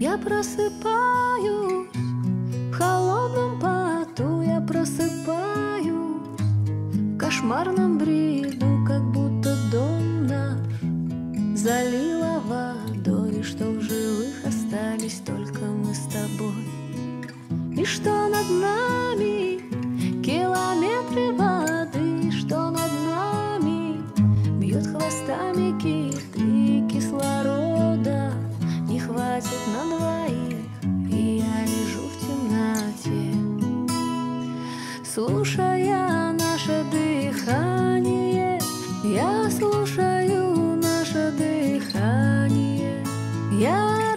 Я просыпаюсь в холодном поту, я просыпаюсь в кошмарном бреду, как будто дом наш залила водой, и что в живых остались только мы с тобой, и что над нами километры воды, что над нами бьют хвостами кит слушая наше дыхание, я слушаю наше дыхание, я